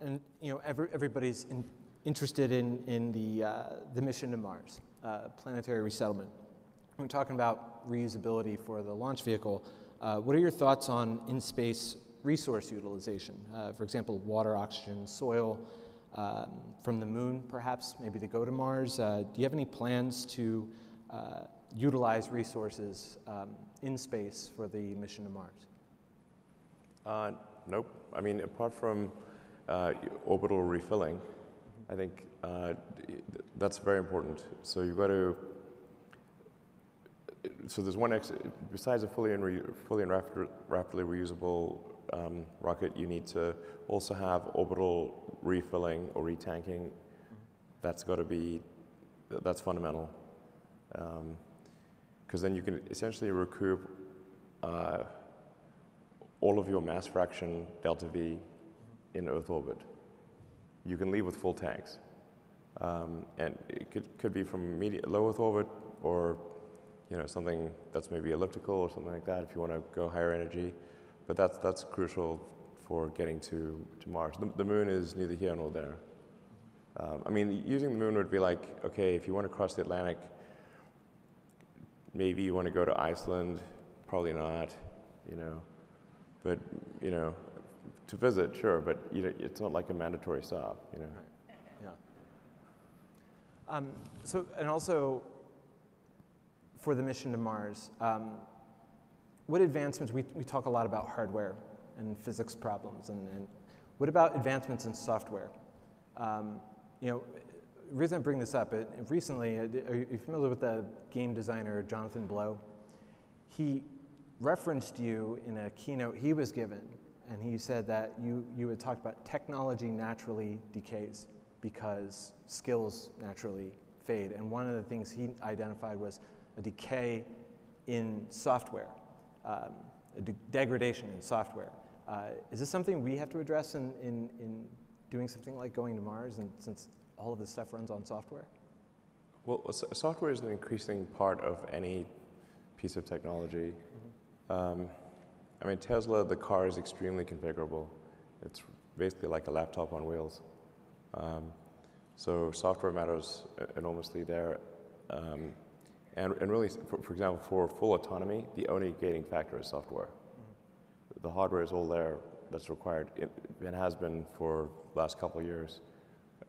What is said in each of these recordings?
And you know, every, everybody's in, interested in, in the, uh, the mission to Mars, uh, planetary resettlement. We're talking about reusability for the launch vehicle, uh, what are your thoughts on in-space resource utilization? Uh, for example, water, oxygen, soil um, from the moon, perhaps, maybe to go to Mars. Uh, do you have any plans to uh, utilize resources um, in space for the mission to Mars? Nope. I mean, apart from uh, orbital refilling, I think uh, that's very important. So you've got to. So there's one ex- besides a fully and re- fully and rapid, rapidly reusable um, rocket, you need to also have orbital refilling or retanking. That's got to be that's fundamental, because then you can essentially recoup uh, all of your mass fraction delta V in Earth orbit. You can leave with full tanks. Um, and it could, could be from immediate low Earth orbit or you know, something that's maybe elliptical or something like that if you want to go higher energy. But that's, that's crucial for getting to, to Mars. The, the moon is neither here nor there. Um, I mean, using the moon would be like, okay, if you want to cross the Atlantic, maybe you want to go to Iceland, probably not, you know. But, you know, to visit, sure, but you know, it's not like a mandatory stop, you know. Yeah. Um, so, and also for the mission to Mars, um, what advancements, we, we talk a lot about hardware and physics problems, and, and what about advancements in software? Um, you know, the reason I bring this up, it, recently, uh, are you familiar with the game designer Jonathan Blow? He referenced you in a keynote he was given, and he said that you, you had talked about technology naturally decays because skills naturally fade. And one of the things he identified was a decay in software, um, a de- degradation in software. Uh, is this something we have to address in, in, in doing something like going to Mars, and since all of this stuff runs on software? Well, software is an increasing part of any piece of technology. Um, I mean, Tesla, the car is extremely configurable. It's basically like a laptop on wheels. Um, so software matters enormously there. Um, and, and really, for, for example, for full autonomy, the only gating factor is software. The hardware is all there that's required. It, it has been for the last couple of years.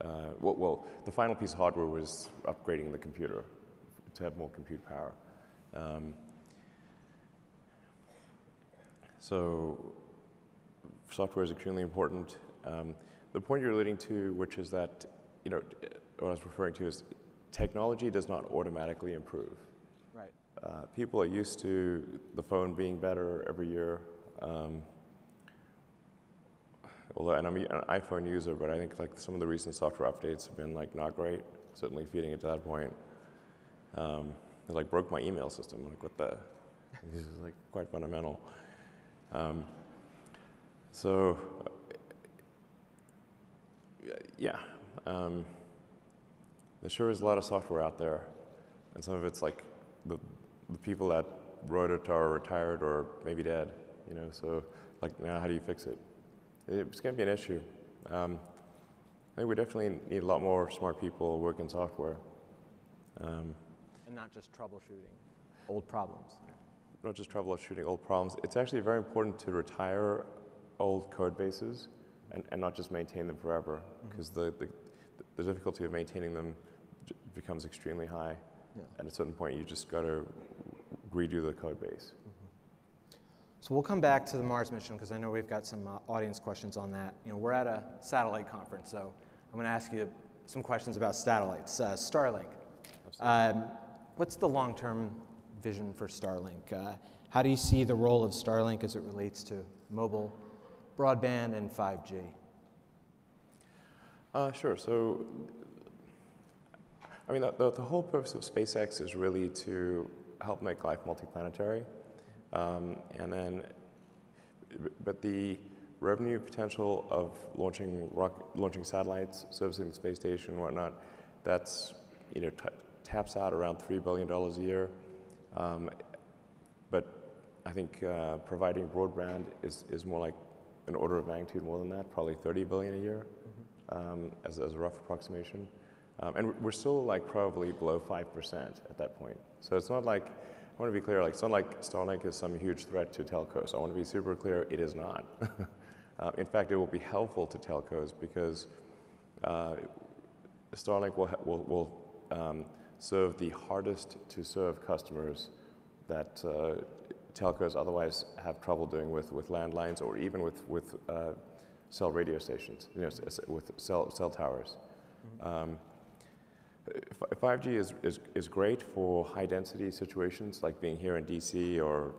Uh, well, well, the final piece of hardware was upgrading the computer to have more compute power. Um, so software is extremely important. Um, the point you're alluding to, which is that, you know, what I was referring to is technology does not automatically improve. Right. Uh, people are used to the phone being better every year. Um, although, and I'm an iPhone user, but I think like some of the recent software updates have been like not great. Certainly feeding it to that point. Um, it like broke my email system. Like what the? This is like quite fundamental. Um, so, yeah, um, there sure is a lot of software out there, and some of it's like the, the people that wrote it are retired or maybe dead, you know. So, like now, how do you fix it? It's going to be an issue. Um, I think we definitely need a lot more smart people working software. Um, And not just troubleshooting old problems. Not just troubleshooting old problems. It's actually very important to retire old code bases and, and not just maintain them forever because the, the, the difficulty of maintaining them becomes extremely high. Yeah. At a certain point, you just got to redo the code base. So we'll come back to the Mars mission because I know we've got some uh, audience questions on that. You know, we're at a satellite conference, so I'm going to ask you some questions about satellites. Uh, Starlink. Um, what's the long-term vision for Starlink? Uh, how do you see the role of Starlink as it relates to mobile broadband and 5G? Uh, sure. So, I mean, the, the, whole purpose of SpaceX is really to help make life multiplanetary. Um, and then, but the revenue potential of launching rock, launching satellites, servicing the space station, whatnot, that's you know taps out around three billion dollars a year. Um, but I think uh, providing broadband is, is more like an order of magnitude more than that, probably 30 billion a year, um, as, as a rough approximation. Um, and we're still like probably below 5% at that point. So it's not like, I want to be clear, like it's not like Starlink is some huge threat to telcos. I want to be super clear, it is not. uh, in fact, it will be helpful to telcos because uh, Starlink will, will, will um, serve the hardest to serve customers that uh, telcos otherwise have trouble doing with, with landlines or even with, with uh, cell radio stations, you know, with cell, cell towers. Um, 5G is, is, is great for high density situations like being here in DC or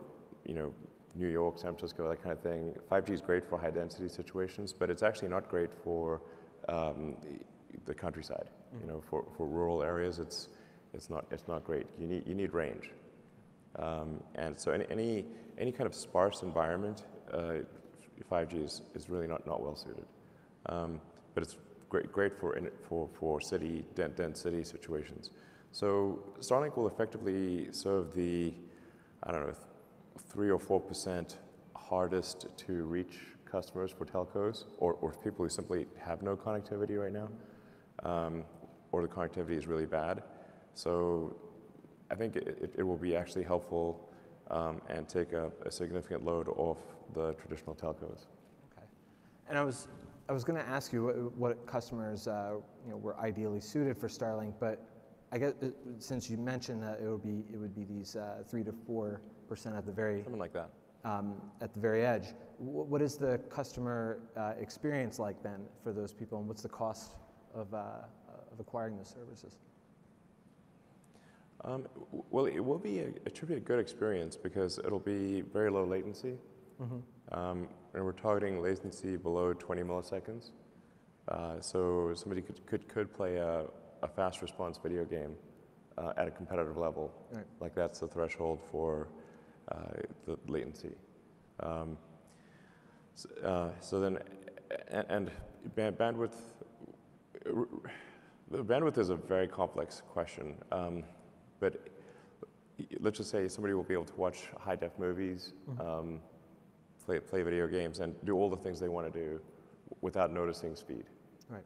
you know, New York, San Francisco, that kind of thing. 5G is great for high density situations, but it's actually not great for um, the countryside. You know, for, for rural areas, it's, it's, not, it's not great. You need, you need range. Um, and so any, any, any kind of sparse environment, uh, 5G is, is really not, not well suited. Um, but it's great, great for, in, for, for city, dense, dense city situations. So Starlink will effectively serve the, I don't know, th- three or four percent hardest to reach customers for telcos, or, or people who simply have no connectivity right now, um, or the connectivity is really bad. So I think it, it, will be actually helpful um, and take a, a significant load off the traditional telcos. Okay. And I was, I was going to ask you what, what customers uh, you know, were ideally suited for Starlink, but I guess uh, since you mentioned that it would be, it would be these uh, three to four percent at the very Something like that. um, at the very edge. Wh- what is the customer uh, experience like then for those people, and what's the cost of, uh, of acquiring the services? Um, well, it will be a, it should be a good experience because it'll be very low latency, um, and we're targeting latency below 20 milliseconds. Uh, so somebody could, could, could play a, a fast response video game uh, at a competitive level. Right. Like that's the threshold for uh, the latency. Um, s- uh, so then, and, and ba- bandwidth, the bandwidth is a very complex question. Um, but let's just say somebody will be able to watch high def movies, um, play, play video games, and do all the things they want to do without noticing speed. Right.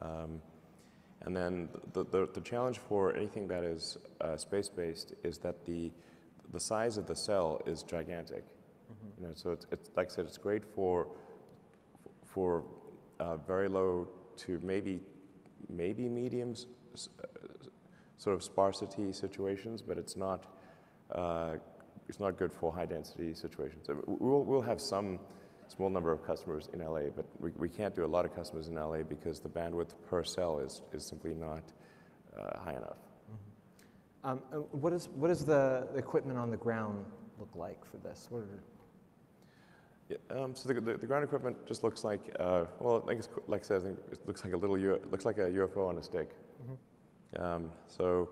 Um, and then the, the, the challenge for anything that is uh, space-based is that the, the size of the cell is gigantic. You know, so it's, it's, like I said, it's great for, for uh, very low to maybe, maybe mediums, sort of sparsity situations, but it's not, uh, it's not good for high density situations. Uh, We'll, we'll have some small number of customers in LA, but we, we can't do a lot of customers in LA because the bandwidth per cell is, is simply not uh, high enough. Um, uh, what, is, what does the equipment on the ground look like for this? What are, Yeah, um, so the, the, the ground equipment just looks like, uh, well, I guess, like I said, I think it looks like a little, U- looks like a UFO on a stick. Um, so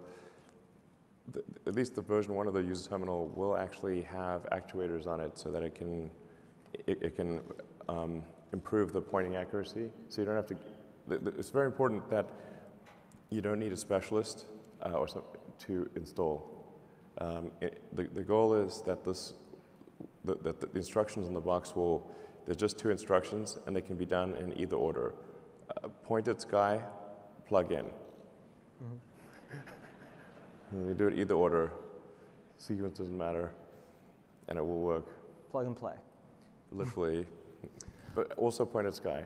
at least the version one of the user terminal will actually have actuators on it so that it can, it, it can um, improve the pointing accuracy. So you don't have to, it's very important that you don't need a specialist uh, or some, to install. Um, it, the, the goal is that this the, the, the instructions in the box will, there's just two instructions and they can be done in either order. Uh, pointed sky, plug in. And you do it either order, sequence doesn't matter, and it will work, plug and play. literally. but also pointed sky.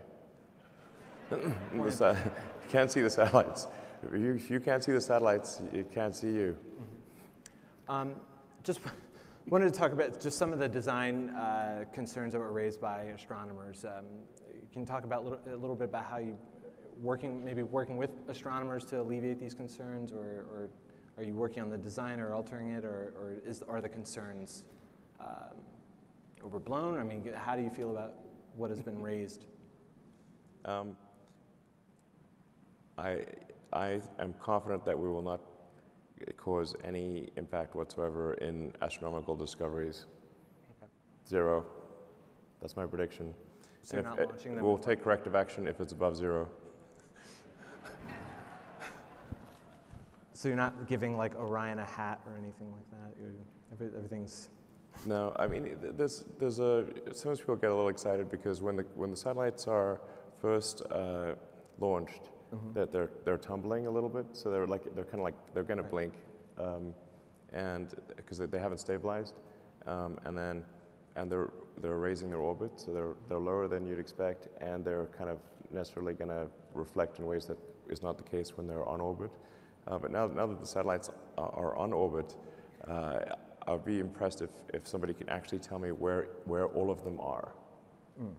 the sa- you can't see the satellites. If you, if you can't see the satellites, it can't see you. Um, just wanted to talk about just some of the design uh, concerns that were raised by astronomers. Um, can you talk about little, a little bit about how you working maybe working with astronomers to alleviate these concerns, or, or are you working on the design or altering it, or, or is, are the concerns um, overblown? I mean, how do you feel about what has been raised? Um, I, I am confident that we will not cause any impact whatsoever in astronomical discoveries. Zero. That's my prediction. So if- We'll take corrective action if it's above zero. So you're not giving like Orion a hat or anything like that. You're, every, everything's No, I mean, there's, there's a, sometimes people get a little excited because when the, when the satellites are first uh, launched, that they're, they're tumbling a little bit, so they're like, they're kind of like, they're gonna Right. blink, um, and, because they, they haven't stabilized, um, and then, and they're, they're raising their orbit, so they're, they're lower than you'd expect, and they're kind of necessarily gonna reflect in ways that is not the case when they're on orbit. Uh, but now, now that the satellites are, are on orbit, uh, I'd be impressed if, if somebody can actually tell me where, where all of them are. Mm.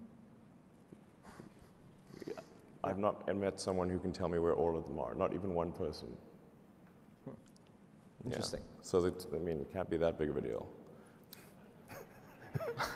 I've not met someone who can tell me where all of them are, not even one person. Yeah. Interesting. So that, I mean, it can't be that big of a deal.